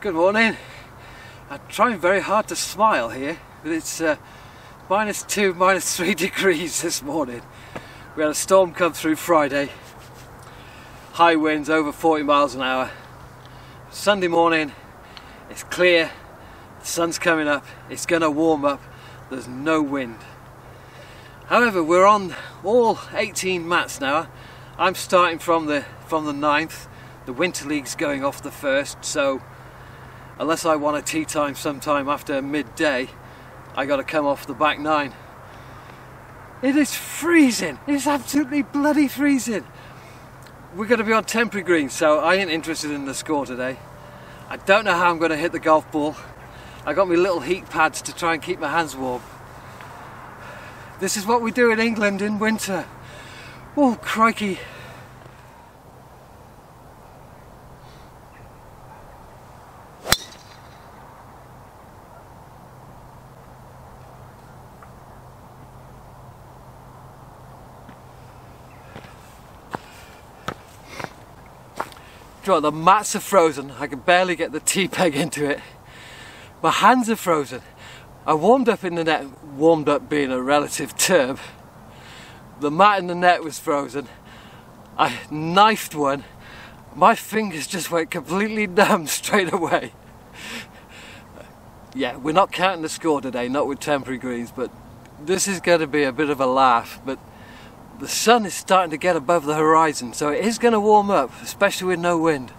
Good morning. I'm trying very hard to smile here, but it's uh, minus two, minus three degrees this morning. We had a storm come through Friday, high winds over 40 miles an hour. Sunday morning, it's clear, the sun's coming up, it's going to warm up, there's no wind. However, we're on all 18 mats now. I'm starting from the from the ninth. The winter league's going off the first, so unless I want a tee time sometime after midday, I got to come off the back nine. It is freezing. It's absolutely bloody freezing. We're going to be on temporary greens, so I ain't interested in the score today. I don't know how I'm going to hit the golf ball. I got my little heat pads to try and keep my hands warm. This is what we do in England in winter. Oh, crikey. The mats are frozen. I can barely get the T-peg into it. My hands are frozen. I warmed up in the net, warmed up being a relative term. The mat in the net was frozen. I knifed one. My fingers just went completely numb straight away. yeah, we're not counting the score today, not with temporary greens, but this is going to be a bit of a laugh. But the sun is starting to get above the horizon, so it is going to warm up, especially with no wind.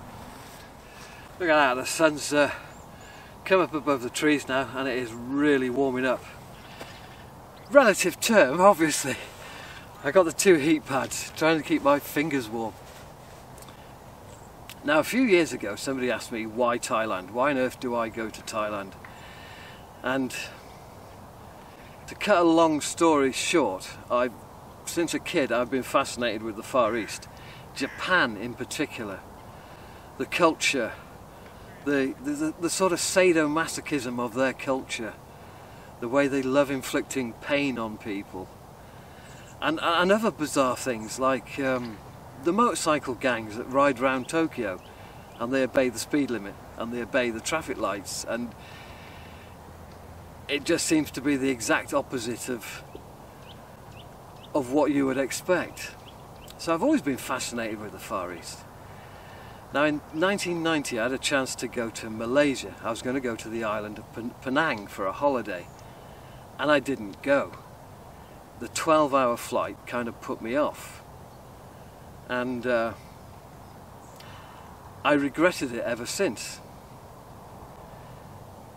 Look at that, the sun's uh, come up above the trees now and it is really warming up. Relative term, obviously. I got the two heat pads, trying to keep my fingers warm. Now a few years ago somebody asked me why Thailand, why on earth do I go to Thailand? And to cut a long story short, I've since a kid I've been fascinated with the Far East. Japan in particular. The culture, the, the, the sort of sadomasochism of their culture. The way they love inflicting pain on people. And, and other bizarre things like um, the motorcycle gangs that ride around Tokyo and they obey the speed limit and they obey the traffic lights and it just seems to be the exact opposite of of what you would expect. So I've always been fascinated with the Far East. Now in 1990 I had a chance to go to Malaysia. I was going to go to the island of Penang for a holiday and I didn't go. The 12 hour flight kind of put me off and uh, I regretted it ever since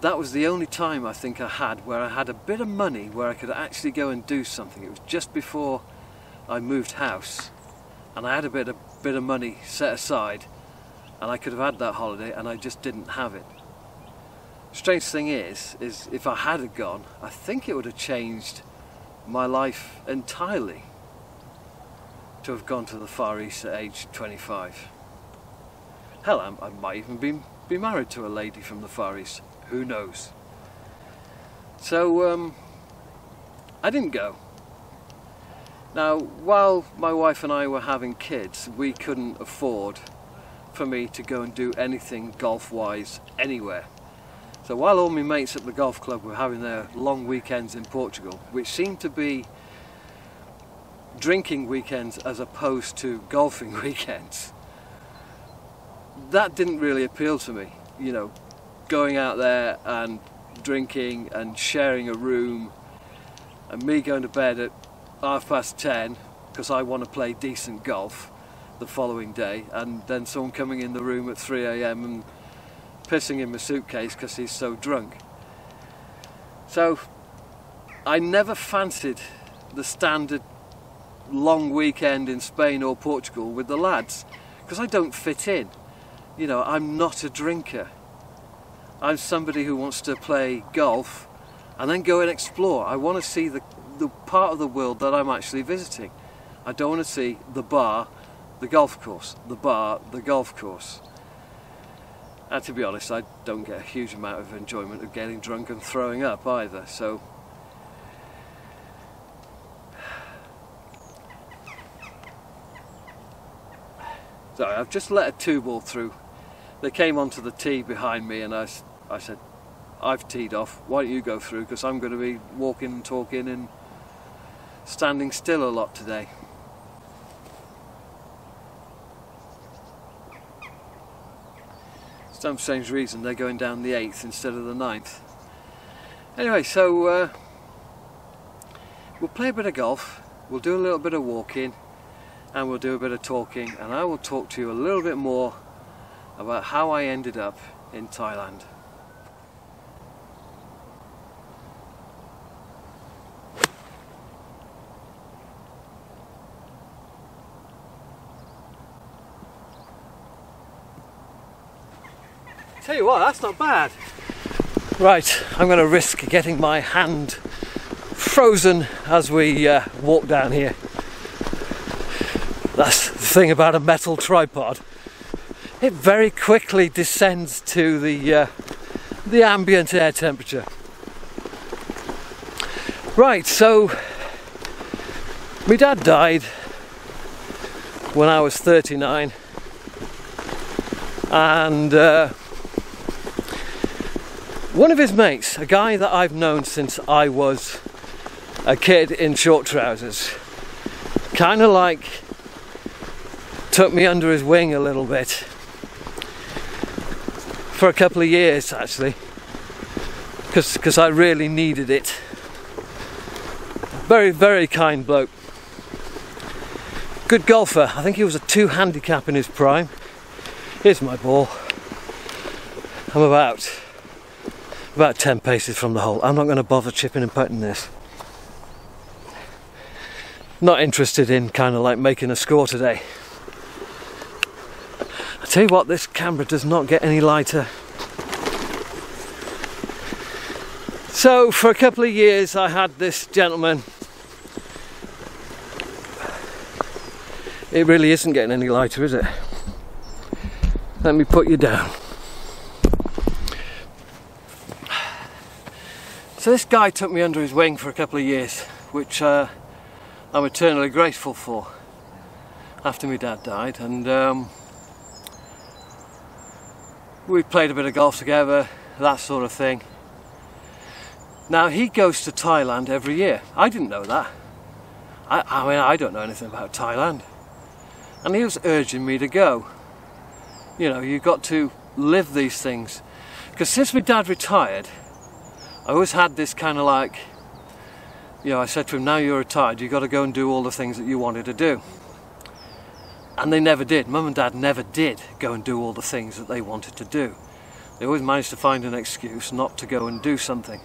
that was the only time I think I had where I had a bit of money where I could actually go and do something. It was just before I moved house and I had a bit of, bit of money set aside and I could have had that holiday and I just didn't have it. Strange thing is, is if I had gone, I think it would have changed my life entirely to have gone to the Far East at age 25. Hell, I, I might even be, be married to a lady from the Far East who knows? So um, I didn't go. Now, while my wife and I were having kids, we couldn't afford for me to go and do anything golf-wise anywhere. So while all my mates at the golf club were having their long weekends in Portugal, which seemed to be drinking weekends as opposed to golfing weekends, that didn't really appeal to me. You know, going out there and drinking and sharing a room and me going to bed at half past ten because I want to play decent golf the following day and then someone coming in the room at 3am and pissing in my suitcase because he's so drunk. So I never fancied the standard long weekend in Spain or Portugal with the lads because I don't fit in. You know, I'm not a drinker. I'm somebody who wants to play golf and then go and explore. I want to see the, the part of the world that I'm actually visiting. I don't want to see the bar, the golf course, the bar, the golf course. And to be honest, I don't get a huge amount of enjoyment of getting drunk and throwing up either, so... Sorry, I've just let a two ball through they came onto the tee behind me and I, I said, I've teed off, why don't you go through because I'm going to be walking and talking and standing still a lot today. some strange reason they're going down the 8th instead of the 9th. Anyway, so uh, we'll play a bit of golf, we'll do a little bit of walking and we'll do a bit of talking and I will talk to you a little bit more about how I ended up in Thailand. Tell you what, that's not bad. Right, I'm going to risk getting my hand frozen as we uh, walk down here. That's the thing about a metal tripod. It very quickly descends to the uh, the ambient air temperature. Right, so my dad died when I was 39 and uh, one of his mates, a guy that I've known since I was a kid in short trousers, kind of like took me under his wing a little bit for a couple of years actually because I really needed it. Very, very kind bloke. Good golfer. I think he was a two handicap in his prime. Here's my ball. I'm about about 10 paces from the hole. I'm not going to bother chipping and putting this. Not interested in kind of like making a score today. I tell you what, this camera does not get any lighter. So for a couple of years I had this gentleman. It really isn't getting any lighter, is it? Let me put you down. So this guy took me under his wing for a couple of years, which uh, I'm eternally grateful for after my dad died and um, we played a bit of golf together, that sort of thing. Now he goes to Thailand every year. I didn't know that. I, I mean I don't know anything about Thailand. And he was urging me to go. You know, you've got to live these things. Because since my dad retired, I always had this kind of like, you know, I said to him, now you're retired, you've got to go and do all the things that you wanted to do. And they never did. Mum and Dad never did go and do all the things that they wanted to do. They always managed to find an excuse not to go and do something.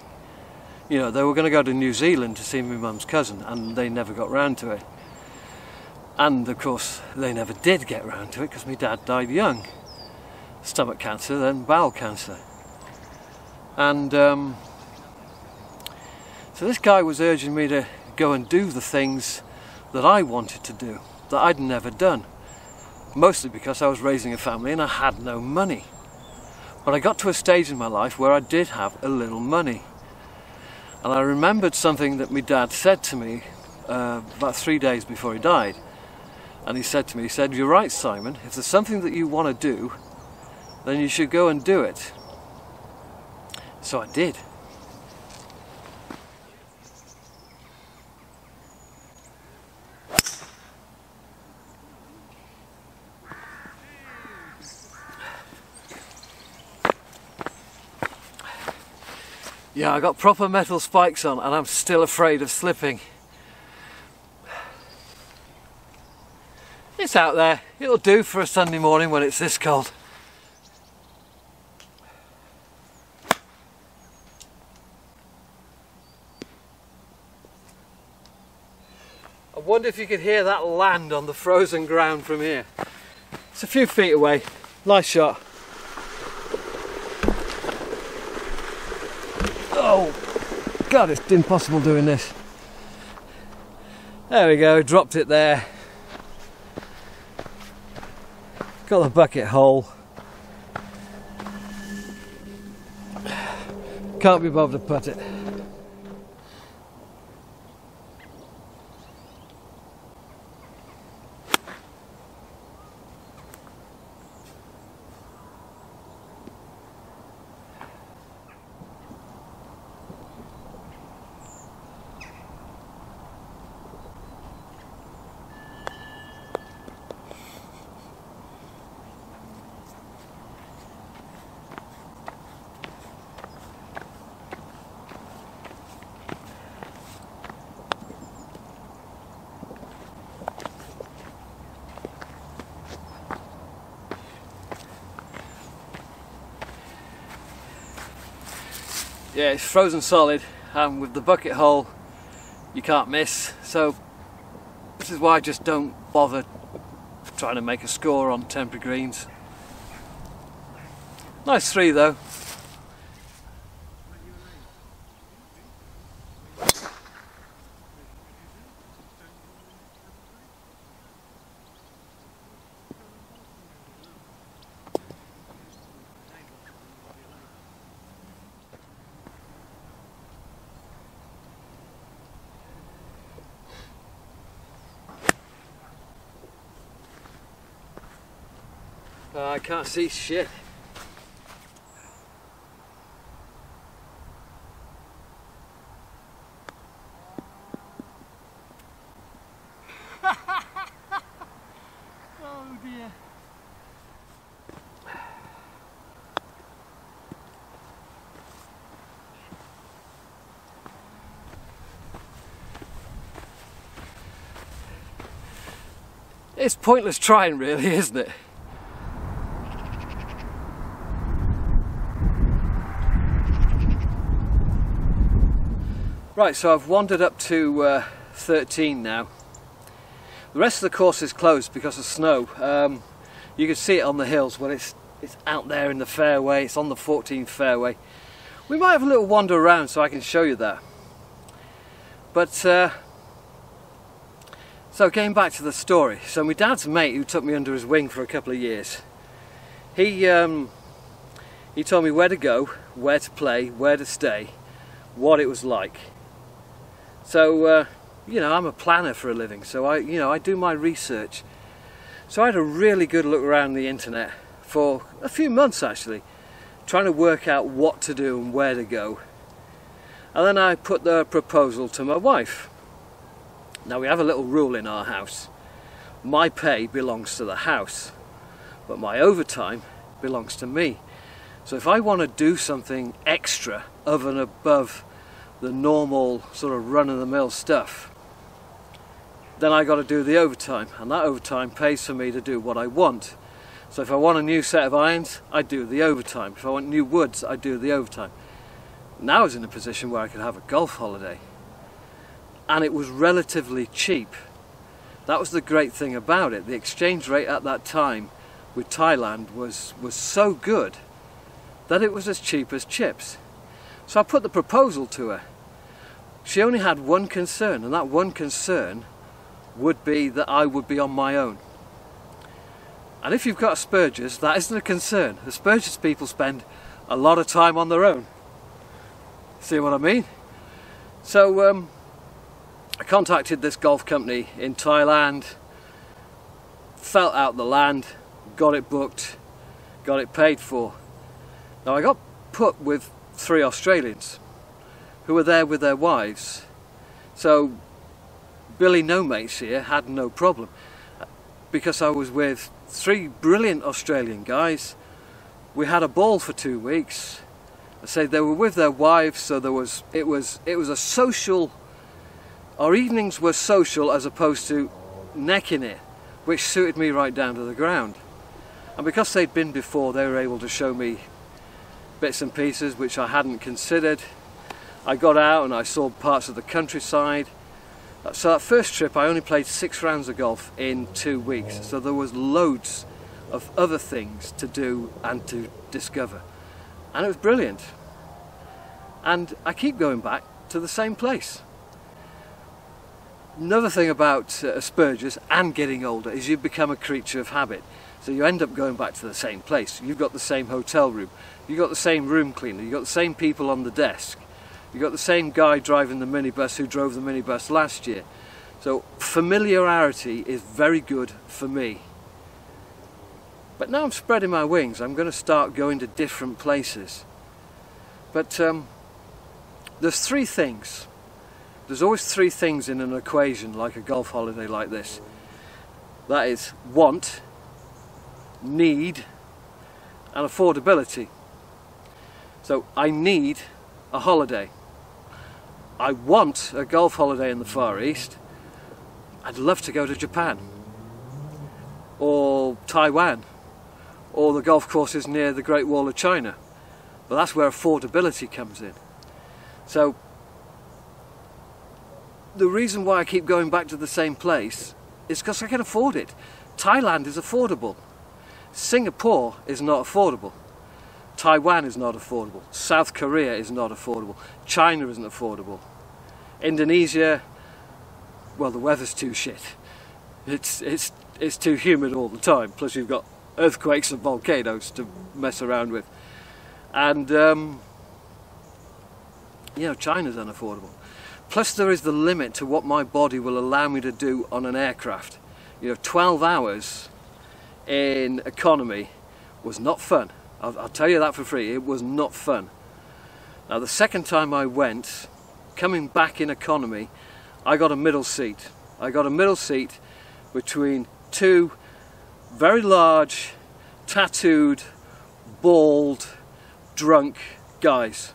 You know, they were going to go to New Zealand to see my mum's cousin, and they never got round to it. And of course, they never did get round to it because my dad died young. Stomach cancer, then bowel cancer. And um, so this guy was urging me to go and do the things that I wanted to do, that I'd never done. Mostly because I was raising a family and I had no money. But I got to a stage in my life where I did have a little money. And I remembered something that my dad said to me uh, about three days before he died. And he said to me, he said, you're right Simon, if there's something that you want to do, then you should go and do it. So I did. Yeah, I got proper metal spikes on and I'm still afraid of slipping. It's out there. It'll do for a Sunday morning when it's this cold. I wonder if you could hear that land on the frozen ground from here. It's a few feet away. Nice shot. Oh, God, it's impossible doing this. There we go, dropped it there. Got the bucket hole. Can't be bothered to put it. Yeah, it's frozen solid and with the bucket hole you can't miss. So this is why I just don't bother trying to make a score on temporary greens. Nice three though. Can't see shit. oh dear. It's pointless trying really, isn't it? Right, so I've wandered up to uh, 13 now. The rest of the course is closed because of snow. Um, you can see it on the hills when it's it's out there in the fairway, it's on the 14th fairway. We might have a little wander around so I can show you that. But, uh, so getting back to the story. So my dad's mate who took me under his wing for a couple of years, he, um, he told me where to go, where to play, where to stay, what it was like. So, uh, you know, I'm a planner for a living, so I, you know, I do my research. So I had a really good look around the internet for a few months actually, trying to work out what to do and where to go. And then I put the proposal to my wife. Now we have a little rule in our house. My pay belongs to the house, but my overtime belongs to me. So if I want to do something extra of and above the normal sort of run-of-the-mill stuff. Then I got to do the overtime and that overtime pays for me to do what I want. So if I want a new set of irons I do the overtime. If I want new woods I do the overtime. Now I was in a position where I could have a golf holiday. And it was relatively cheap. That was the great thing about it. The exchange rate at that time with Thailand was was so good that it was as cheap as chips so I put the proposal to her. She only had one concern, and that one concern would be that I would be on my own. And if you've got Asperger's, that isn't a concern. Asperger's people spend a lot of time on their own. See what I mean? So um, I contacted this golf company in Thailand, felt out the land, got it booked, got it paid for. Now I got put with three Australians who were there with their wives. So Billy No Mates here had no problem because I was with three brilliant Australian guys. We had a ball for two weeks. I say they were with their wives, so there was it was it was a social. Our evenings were social as opposed to necking it, which suited me right down to the ground. And because they'd been before, they were able to show me bits and pieces which I hadn't considered. I got out and I saw parts of the countryside. So that first trip I only played six rounds of golf in two weeks. So there was loads of other things to do and to discover. And it was brilliant. And I keep going back to the same place. Another thing about uh, Asperger's and getting older is you become a creature of habit. So you end up going back to the same place. You've got the same hotel room. You've got the same room cleaner. You've got the same people on the desk. You've got the same guy driving the minibus who drove the minibus last year. So familiarity is very good for me. But now I'm spreading my wings. I'm going to start going to different places. But um, there's three things. There's always three things in an equation like a golf holiday like this. That is want, need and affordability. So I need a holiday. I want a golf holiday in the Far East. I'd love to go to Japan or Taiwan or the golf courses near the Great Wall of China. But that's where affordability comes in. So the reason why I keep going back to the same place is because I can afford it. Thailand is affordable. Singapore is not affordable. Taiwan is not affordable. South Korea is not affordable. China isn't affordable. Indonesia, well, the weather's too shit. It's, it's, it's too humid all the time. Plus, you've got earthquakes and volcanoes to mess around with. And, um, you know, China's unaffordable. Plus, there is the limit to what my body will allow me to do on an aircraft. You know, 12 hours in economy was not fun. I'll, I'll tell you that for free, it was not fun. Now, the second time I went, coming back in economy, I got a middle seat. I got a middle seat between two very large, tattooed, bald, drunk guys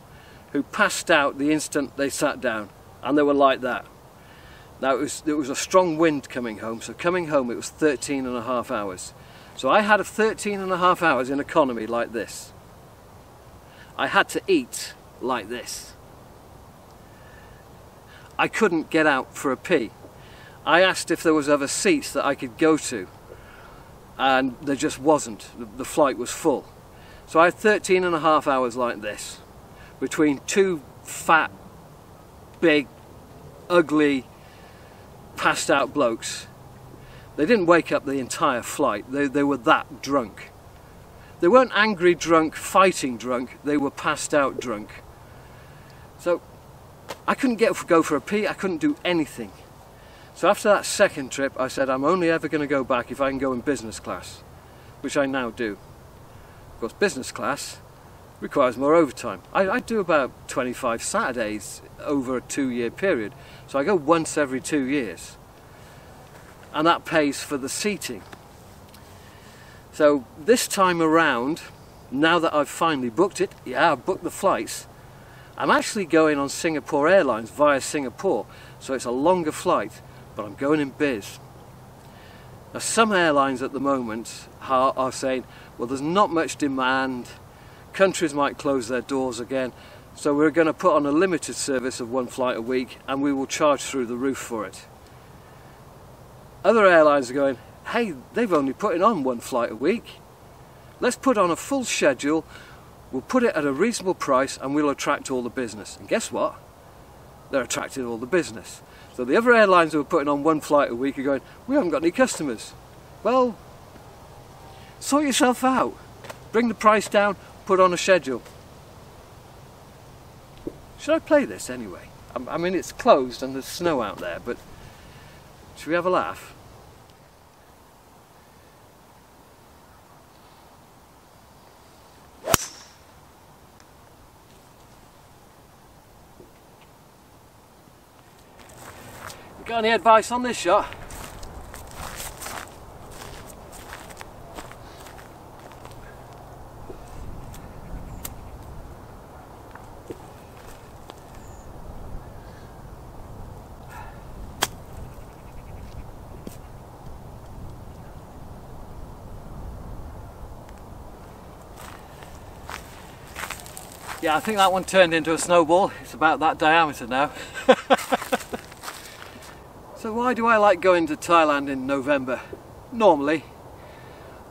who passed out the instant they sat down and they were like that. Now it was, there was a strong wind coming home, so coming home it was 13 and a half hours. So I had a 13 and a half hours in economy like this. I had to eat like this. I couldn't get out for a pee. I asked if there was other seats that I could go to and there just wasn't. The flight was full. So I had 13 and a half hours like this between two fat, big, ugly, passed out blokes. They didn't wake up the entire flight. They, they were that drunk. They weren't angry drunk, fighting drunk. They were passed out drunk. So I couldn't get go for a pee. I couldn't do anything. So after that second trip, I said, I'm only ever going to go back if I can go in business class, which I now do. Of course, business class requires more overtime. I, I do about 25 Saturdays over a two-year period, so I go once every two years. And that pays for the seating. So this time around, now that I've finally booked it, yeah, I've booked the flights, I'm actually going on Singapore Airlines via Singapore, so it's a longer flight but I'm going in biz. Now some airlines at the moment are, saying, well there's not much demand, countries might close their doors again, so we're going to put on a limited service of one flight a week and we will charge through the roof for it. Other airlines are going, hey, they've only put it on one flight a week. Let's put on a full schedule, we'll put it at a reasonable price and we'll attract all the business. And guess what? They're attracting all the business. So the other airlines who are putting on one flight a week are going, we haven't got any customers. Well, sort yourself out. Bring the price down, put on a schedule. Should I play this anyway? I mean, it's closed and there's snow out there, but we have a laugh? Got any advice on this shot? Yeah, I think that one turned into a snowball. It's about that diameter now. So why do I like going to Thailand in November? Normally.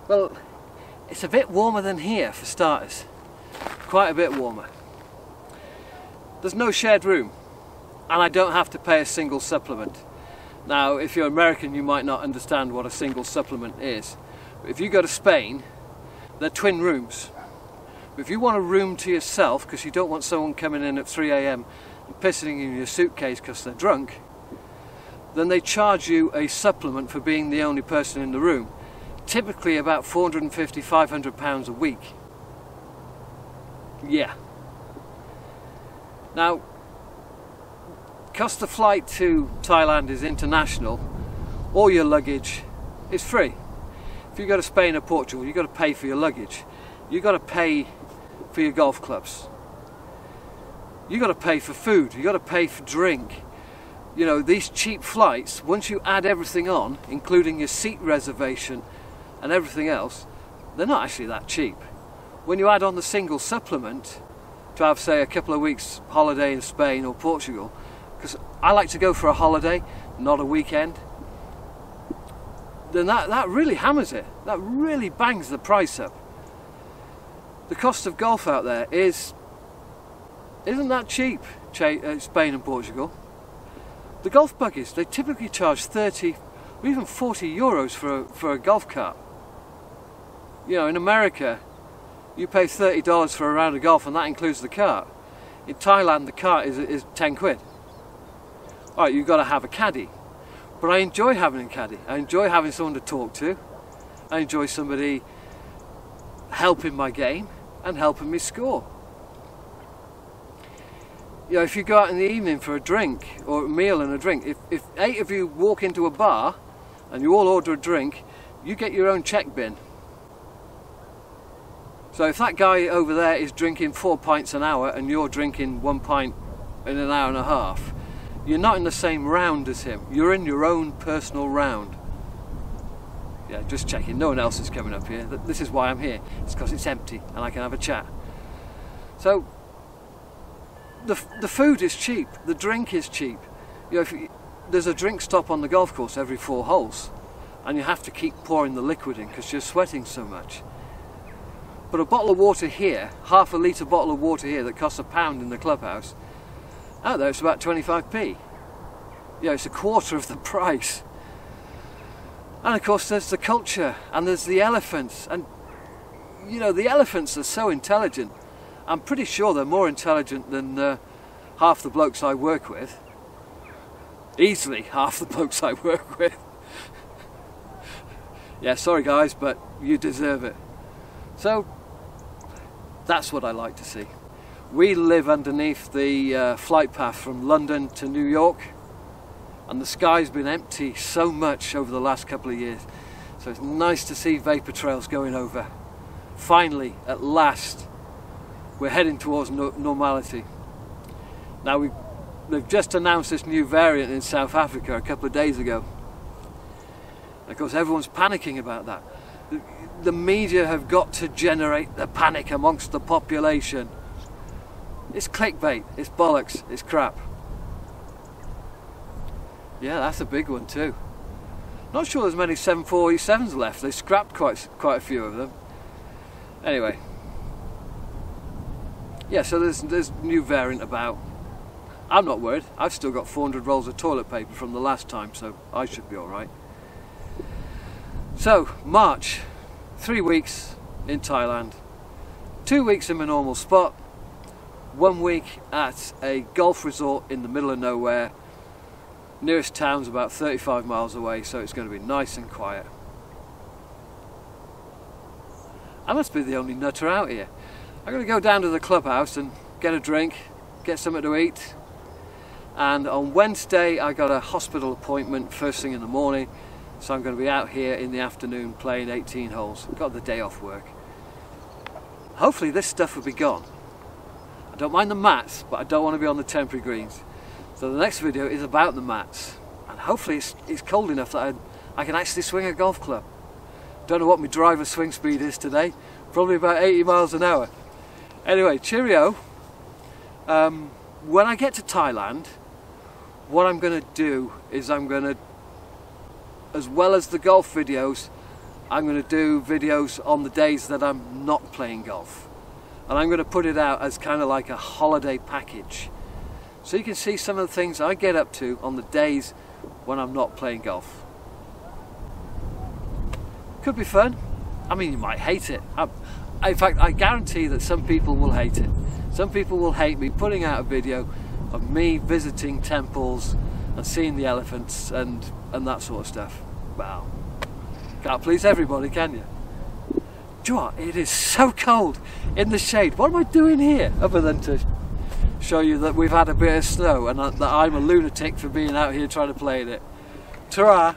Well, it's a bit warmer than here for starters. Quite a bit warmer. There's no shared room and I don't have to pay a single supplement. Now, if you're American, you might not understand what a single supplement is. But if you go to Spain, they're twin rooms. But if you want a room to yourself, because you don't want someone coming in at 3am and pissing in your suitcase because they're drunk, then they charge you a supplement for being the only person in the room. Typically about 450, 500 pounds a week. Yeah. Now, because the flight to Thailand is international, all your luggage is free. If you go to Spain or Portugal, you've got to pay for your luggage. You've got to pay for your golf clubs. You've got to pay for food. You've got to pay for drink you know, these cheap flights, once you add everything on, including your seat reservation and everything else, they're not actually that cheap. When you add on the single supplement to to have say a couple of weeks holiday in Spain or Portugal because I like to go for a holiday not a weekend then that, that really hammers it that really bangs the price up the cost of golf out there is isn't that cheap uh, Spain and Portugal the golf buggies they typically charge 30 or even 40 euros for a, for a golf cart you know in America you pay $30 for a round of golf and that includes the cart. In Thailand the cart is, is 10 quid. Alright, you've got to have a caddy. But I enjoy having a caddy. I enjoy having someone to talk to. I enjoy somebody helping my game and helping me score. You know, if you go out in the evening for a drink or a meal and a drink, if, if eight of you walk into a bar and you all order a drink, you get your own check bin so if that guy over there is drinking four pints an hour and you're drinking one pint in an hour and a half, you're not in the same round as him. You're in your own personal round. Yeah, just checking. No one else is coming up here. This is why I'm here. It's because it's empty and I can have a chat. So the the food is cheap. The drink is cheap. You know, if you, there's a drink stop on the golf course every four holes, and you have to keep pouring the liquid in because you're sweating so much. But a bottle of water here, half a litre bottle of water here that costs a pound in the clubhouse, out there it's about 25p. Yeah, it's a quarter of the price. And of course there's the culture and there's the elephants and you know the elephants are so intelligent. I'm pretty sure they're more intelligent than uh, half the blokes I work with. Easily half the blokes I work with. yeah, sorry guys, but you deserve it. So that's what I like to see. We live underneath the uh, flight path from London to New York and the sky's been empty so much over the last couple of years. So it's nice to see vapor trails going over. Finally, at last, we're heading towards no normality. Now we they've just announced this new variant in South Africa a couple of days ago. Of course, everyone's panicking about that the media have got to generate the panic amongst the population. It's clickbait, it's bollocks, it's crap. Yeah, that's a big one too. Not sure there's many 747s left, they scrapped quite, quite a few of them. Anyway. Yeah, so there's, there's new variant about. I'm not worried, I've still got 400 rolls of toilet paper from the last time, so I should be alright. So, March three weeks in Thailand, two weeks in my normal spot, one week at a golf resort in the middle of nowhere. Nearest town's about 35 miles away, so it's going to be nice and quiet. I must be the only nutter out here. I'm going to go down to the clubhouse and get a drink, get something to eat. And on Wednesday, I got a hospital appointment first thing in the morning so I'm going to be out here in the afternoon playing 18 holes. Got the day off work. Hopefully this stuff will be gone. I don't mind the mats, but I don't want to be on the temporary greens. So the next video is about the mats. And hopefully it's, it's cold enough that I, I can actually swing a golf club. Don't know what my driver swing speed is today. Probably about 80 miles an hour. Anyway, cheerio. Um, when I get to Thailand, what I'm going to do is I'm going to as well as the golf videos I'm going to do videos on the days that I'm not playing golf and I'm going to put it out as kind of like a holiday package so you can see some of the things I get up to on the days when I'm not playing golf could be fun I mean you might hate it I, in fact I guarantee that some people will hate it some people will hate me putting out a video of me visiting temples and seeing the elephants and, and that sort of stuff. Wow. Can't please everybody, can you? Do you know what? It is so cold in the shade. What am I doing here other than to show you that we've had a bit of snow and that I'm a lunatic for being out here trying to play in it. ta